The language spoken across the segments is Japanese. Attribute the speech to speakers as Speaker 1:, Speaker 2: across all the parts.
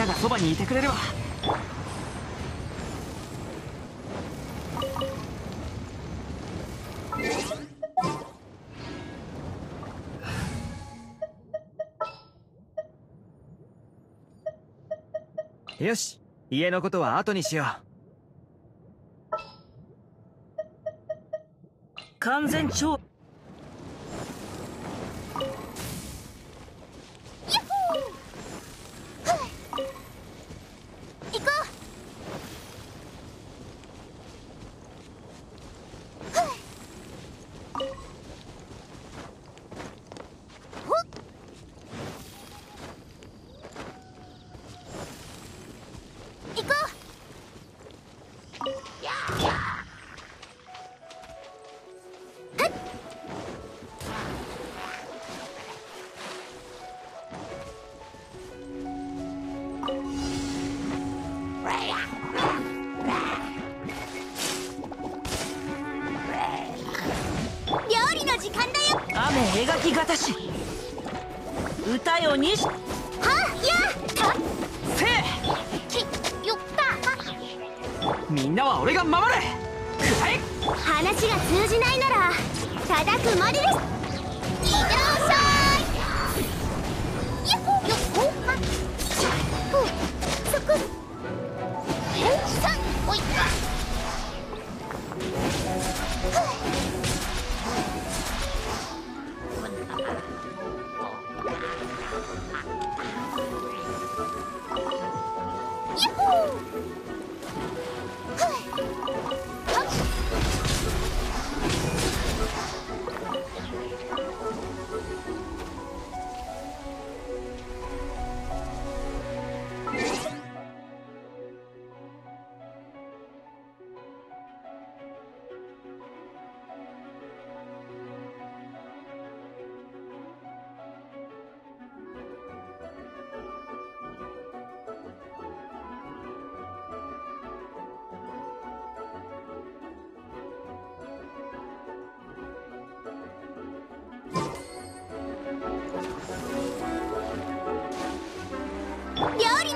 Speaker 1: ながそばにいてくれるわよし家のことは後にしよう。完全超描き型し。歌よにし。はやたせきよった。みんなは俺が守る。くらえ
Speaker 2: 話が通じないなら叩くまでです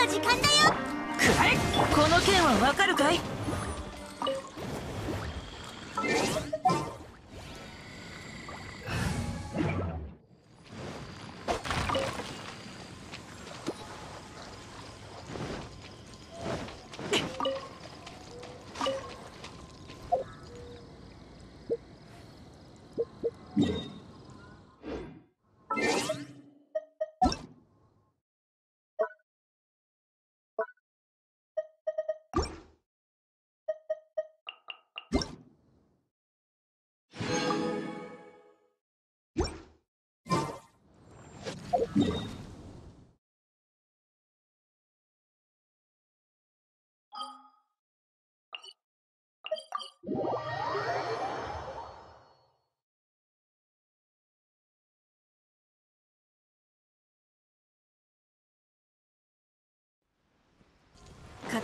Speaker 2: の時間だよ。
Speaker 1: この件はわかるかい？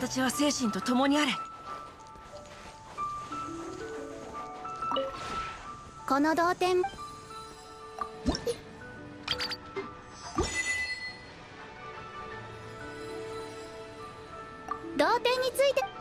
Speaker 1: 形は精神と共にあれ。
Speaker 2: この同点。同点について。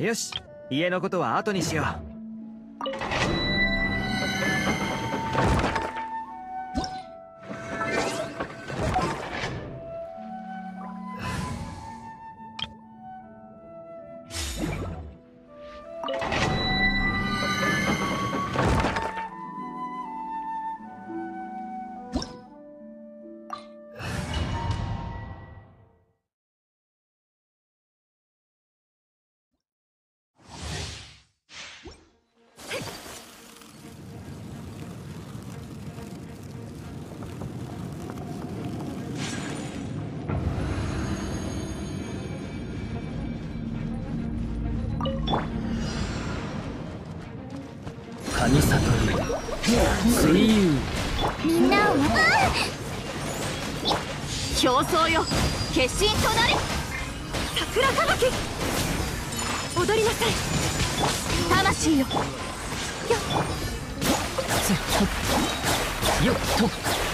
Speaker 3: よし家のことは後にしよう。神里水友
Speaker 2: みんなをま
Speaker 4: 競争よ。決心となれ。桜吹雪踊りなさい。魂よ。よっ
Speaker 3: よっと。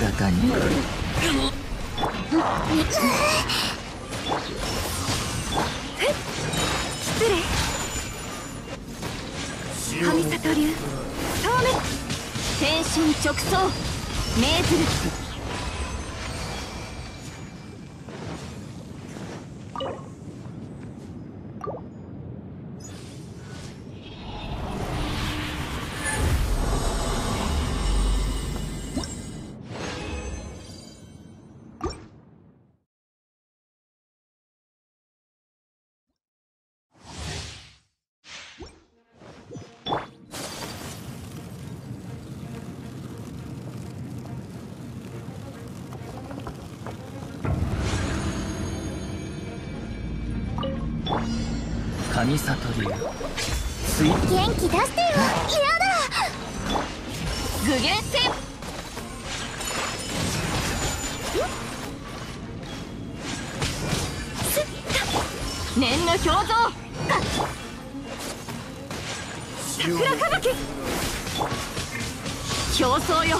Speaker 3: らかに
Speaker 4: 失礼。神里流。透明天心直送。命ずる。
Speaker 3: 神里流。水
Speaker 2: 元気出してよ。やだ。
Speaker 4: 具現戦念の表像桜吹雪。競争よ。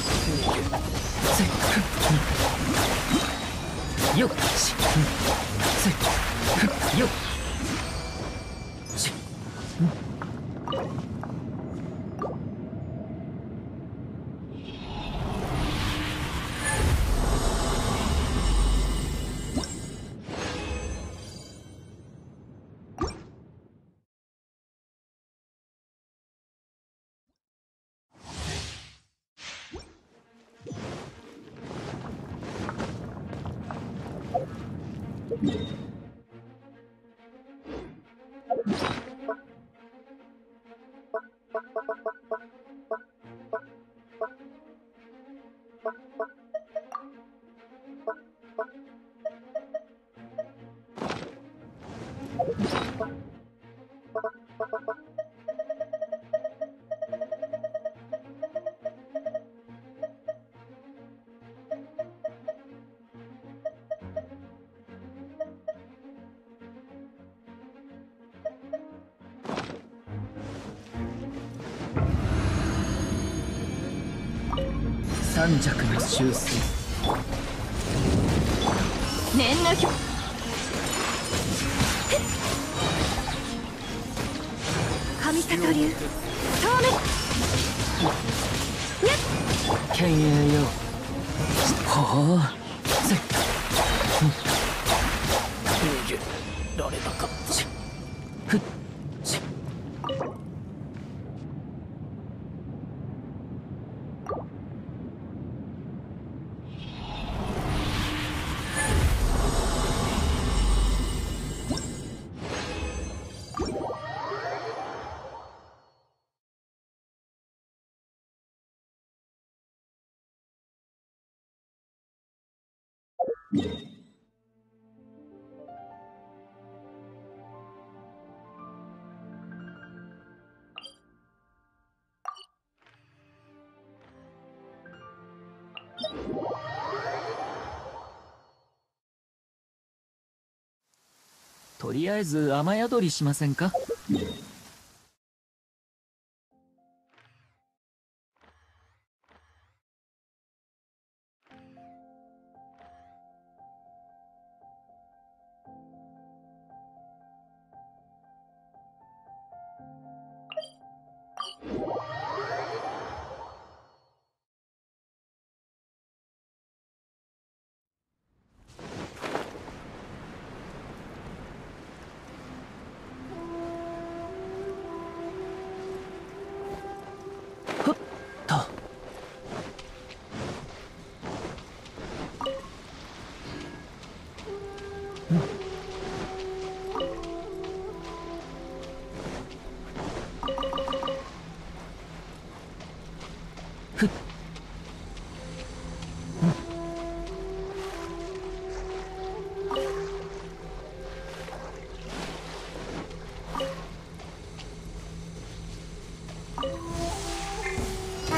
Speaker 3: よっよっ 三尺の修正。
Speaker 4: 念の表神里流。透明。
Speaker 3: 剣栄よ。ほうつ逃げられなかったとりあえず雨宿りしませんか？ふっ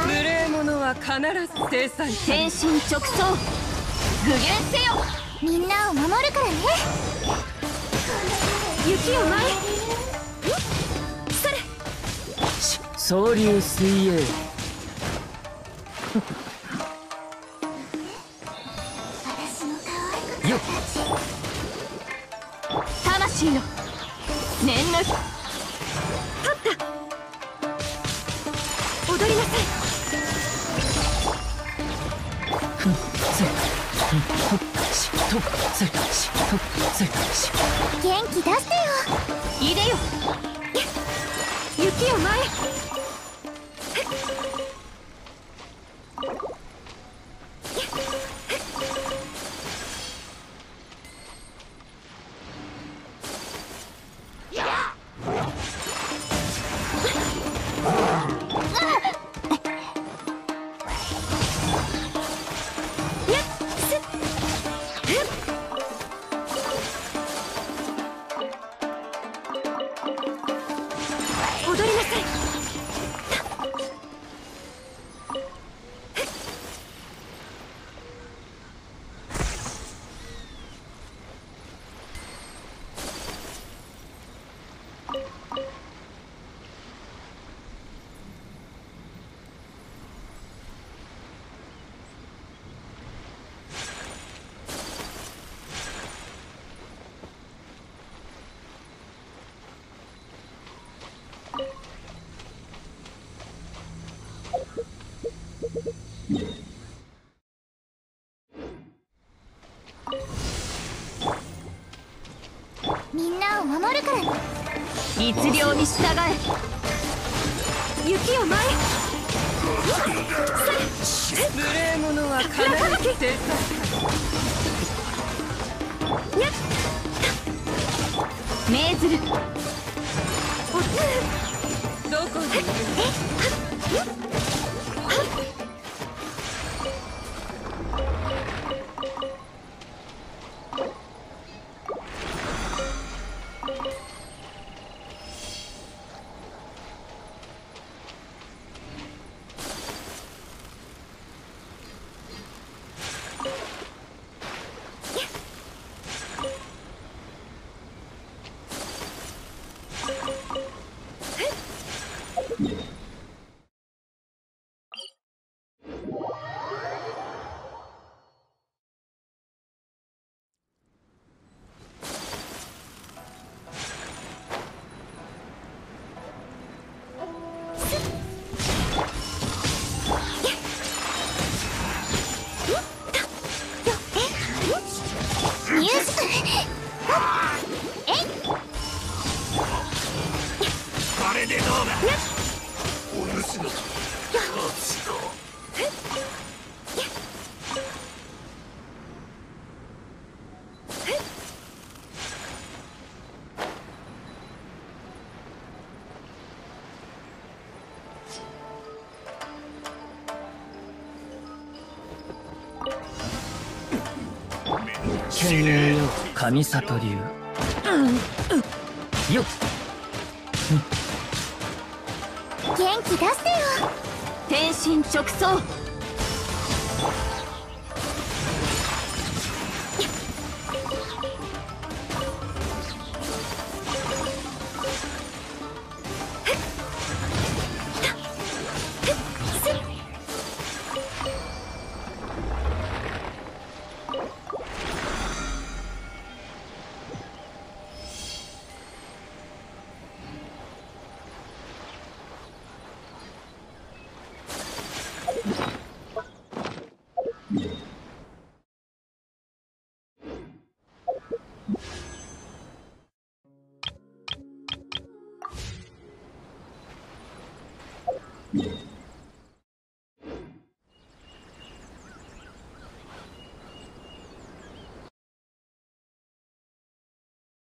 Speaker 4: 無礼者は必ず生産天心直送。具現せよ。
Speaker 2: みんなを守るからね。
Speaker 4: 雪をそれ
Speaker 3: し総流水泳
Speaker 4: 魂の念の日。立った。踊りなさい。
Speaker 3: ふんせふんほっしとせしとせし
Speaker 2: 元気出してよ
Speaker 4: いでよ雪を舞
Speaker 2: 守るから
Speaker 4: 律令に従え雪を舞えそれ無礼者は必ず生産やっ命ずる。おどこにいる。
Speaker 3: 神里流。よっ。
Speaker 2: 元気出してよ。
Speaker 4: 天心直送
Speaker 2: うん